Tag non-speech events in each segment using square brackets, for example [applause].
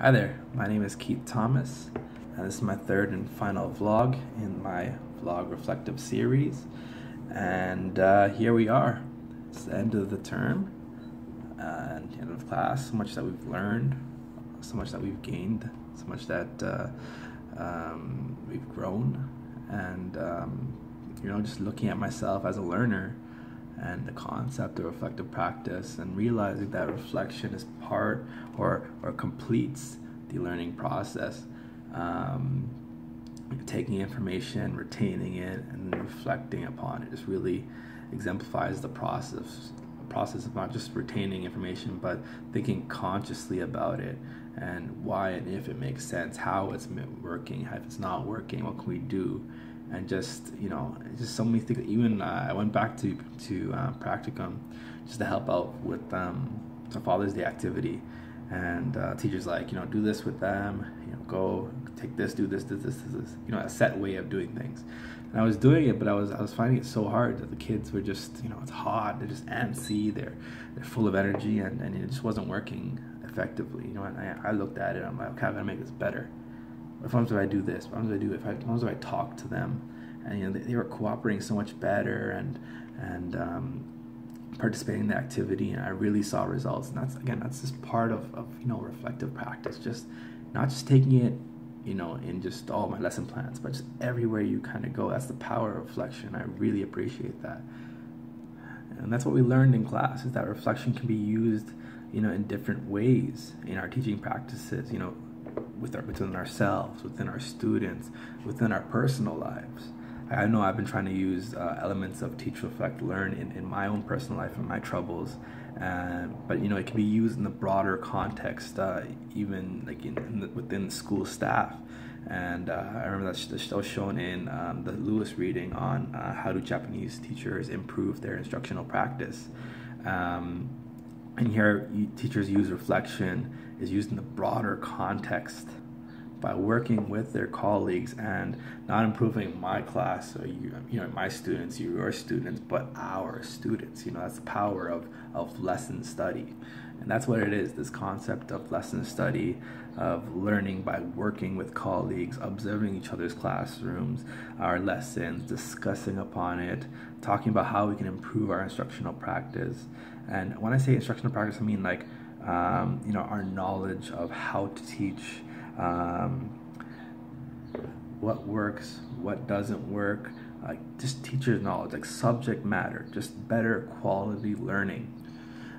Hi there, my name is Keith Thomas, and this is my third and final vlog in my vlog reflective series. And uh, here we are. It's the end of the term and end of class. So much that we've learned, so much that we've gained, so much that uh, um, we've grown, and um, you know, just looking at myself as a learner and the concept of reflective practice and realizing that reflection is part or, or completes the learning process. Um, taking information, retaining it, and reflecting upon it just really exemplifies the process process of not just retaining information but thinking consciously about it and why and if it makes sense, how it's working, if it's not working, what can we do and just you know just so many things. Even uh, i went back to to uh, practicum just to help out with um, a father's day activity. And uh, teachers like you know do this with them you know go take this do this this this this, you know a set way of doing things. And i was doing it but i was i was finding it so hard that the kids were just you know it's hot they're just antsy they're they're full of energy and, and it just wasn't working effectively you know and I, I looked at it i'm like okay i'm gonna make this better if long as I do this, if long as I do if I, long as I talk to them, and you know they, they were cooperating so much better and and um, participating in the activity, and I really saw results. And that's again, that's just part of, of you know reflective practice, just not just taking it you know in just all my lesson plans, but just everywhere you kind of go. That's the power of reflection. I really appreciate that, and that's what we learned in class is that reflection can be used you know in different ways in our teaching practices. You know with our, within ourselves, within our students, within our personal lives. I know I've been trying to use uh, elements of teach, reflect, learn in, in my own personal life and my troubles, but you know it can be used in the broader context, uh, even like in, in the, within school staff. And uh, I remember that, that shown in um, the Lewis reading on uh, how do Japanese teachers improve their instructional practice. Um, and here, teachers use reflection is used in the broader context by working with their colleagues and not improving my class or you, you know my students your students but our students. You know that's the power of of lesson study. And that's what it is this concept of lesson study of learning by working with colleagues observing each other's classrooms our lessons discussing upon it talking about how we can improve our instructional practice. And when i say instructional practice i mean like um, you know, our knowledge of how to teach, um, what works, what doesn't work, like just teacher's knowledge, like subject matter, just better quality learning.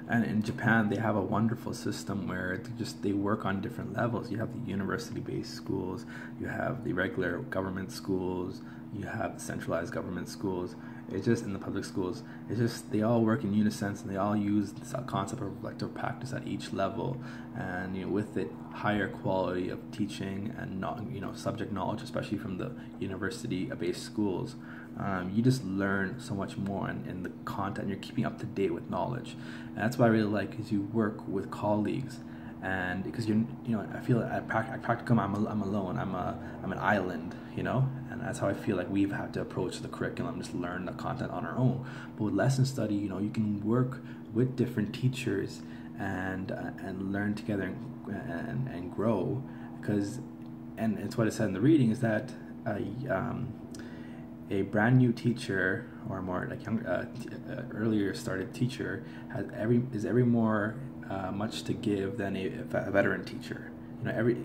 And in Japan, they have a wonderful system where they just they work on different levels. You have the university-based schools, you have the regular government schools, you have centralized government schools, it's just in the public schools. It's just they all work in unison and they all use this concept of reflective practice at each level, and you know with it higher quality of teaching and not you know subject knowledge, especially from the university-based schools. Um, you just learn so much more in, in the content. You're keeping up to date with knowledge, and that's what I really like is you work with colleagues and because you're you know I feel at practicum I'm, a, I'm alone. I'm a I'm an island you know? And that's how I feel like we've had to approach the curriculum just learn the content on our own. But with lesson study you know you can work with different teachers and uh, and learn together and, and, and grow. Because and it's what it said in the reading is that a, um, a brand new teacher or more like young, uh, uh, earlier started teacher has every is every more uh, much to give than a, a, veteran teacher. You know, every,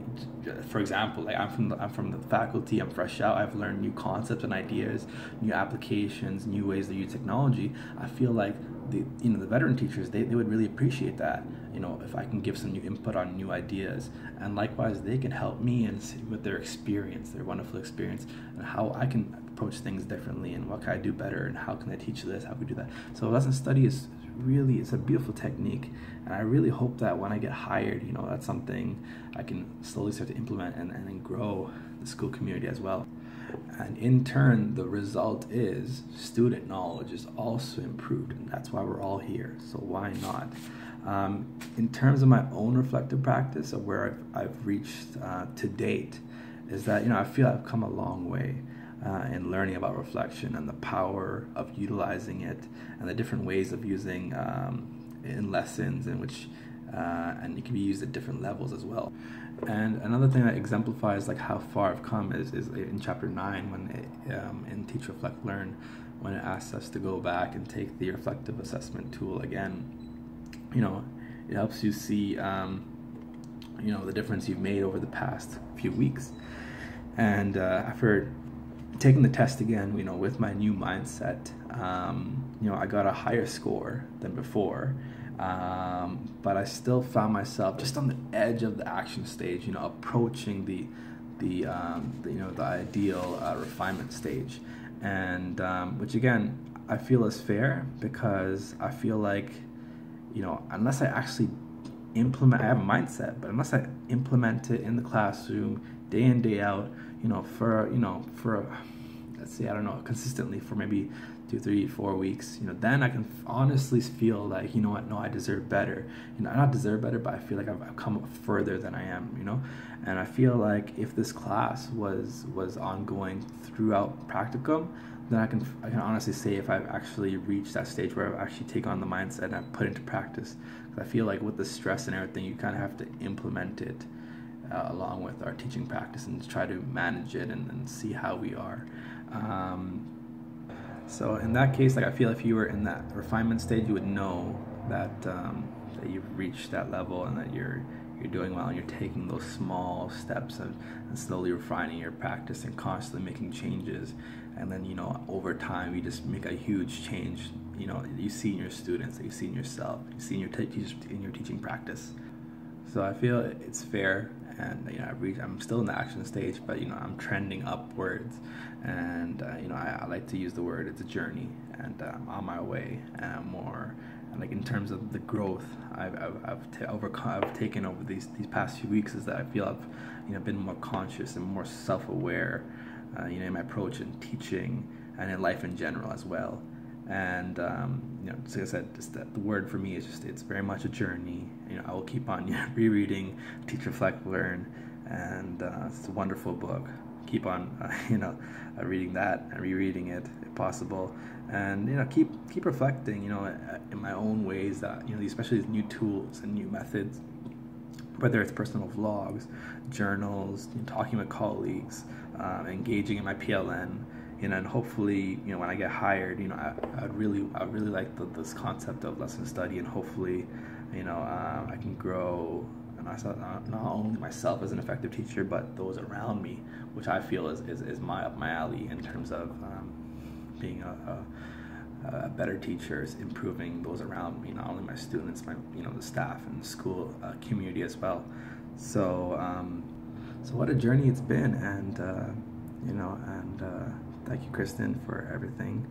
for example, like I'm from the, I'm from the faculty. I'm fresh out. I've learned new concepts and ideas, new applications, new ways to use technology. I feel like the you know the veteran teachers they, they would really appreciate that. You know, if I can give some new input on new ideas, and likewise they can help me and with their experience, their wonderful experience, and how I can approach things differently, and what can I do better, and how can I teach this, how can we do that. So lesson study is really it's a beautiful technique and i really hope that when i get hired you know that's something i can slowly start to implement and, and grow the school community as well. And in turn the result is student knowledge is also improved and that's why we're all here so why not? Um, in terms of my own reflective practice of where i've, I've reached uh, to date is that you know i feel i've come a long way uh, in learning about reflection and the power of utilizing it and the different ways of using um, in lessons in which uh, and it can be used at different levels as well. And another thing that exemplifies like how far I've come is, is in chapter nine when it, um, in Teach Reflect Learn when it asks us to go back and take the reflective assessment tool again. You know, it helps you see um, you know the difference you've made over the past few weeks. And uh, after taking the test again, you know, with my new mindset, um, you know, I got a higher score than before. Um, but I still found myself just on the edge of the action stage, you know, approaching the, the, um, the you know, the ideal uh, refinement stage, and um, which again I feel is fair because I feel like, you know, unless I actually implement, I have a mindset, but unless I implement it in the classroom day in day out, you know, for you know, for let's see, I don't know, consistently for maybe two, three, four weeks, you know, then I can honestly feel like, you know what, no, I deserve better. You know, I not deserve better, but I feel like I've, I've come further than I am, you know. And I feel like if this class was was ongoing throughout practicum, then I can I can honestly say if I've actually reached that stage where I've actually taken on the mindset and I've put into practice. I feel like with the stress and everything, you kind of have to implement it uh, along with our teaching practice and try to manage it and, and see how we are. Um, so in that case, like I feel if you were in that refinement stage, you would know that um, that you've reached that level and that you're you're doing well and you're taking those small steps and, and slowly refining your practice and constantly making changes and then you know over time you just make a huge change you know you see in your students you see in yourself you see in your, te- in your teaching practice so i feel it's fair and you know I'm still in the action stage, but you know I'm trending upwards, and uh, you know I, I, like to use the word it's a journey, and I'm um, on my way, and more. And like in terms of the growth I've I've, I've, t- overcome, I've taken over these these past few weeks is that I feel I've you know been more conscious and more self-aware, uh, you know in my approach in teaching and in life in general as well and um, you know, like I said, just the, the word for me is just it's very much a journey. You know, I will keep on [laughs] you know, rereading, teach, reflect, learn, and uh, it's a wonderful book. Keep on, [laughs] uh, you know, uh, reading that and rereading it if possible, and you know, keep keep reflecting. You know, uh, in my own ways that you know, especially these new tools and new methods, whether it's personal vlogs, journals, you know, talking with colleagues, um, engaging in my PLN you know, and hopefully, you know, when I get hired, you know, I, I'd really, I really like the, this concept of lesson study, and hopefully, you know, uh, I can grow I not, not only myself as an effective teacher, but those around me, which I feel is, is, is my up my alley in terms of um, being a, a, a, better teacher, is improving those around me, not only my students, my you know the staff and the school uh, community as well. So, um, so what a journey it's been, and uh, you know, and uh, thank you, Kristen, for everything,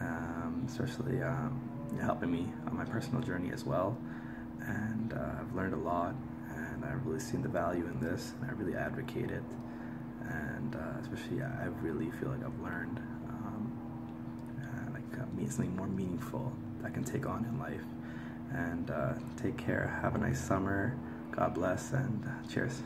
um, especially um, helping me on my personal journey as well. And uh, I've learned a lot, and I've really seen the value in this, and I really advocate it. And uh, especially, I really feel like I've learned um, uh, like uh, something more meaningful that I can take on in life. And uh, take care. Have a nice summer. God bless, and cheers.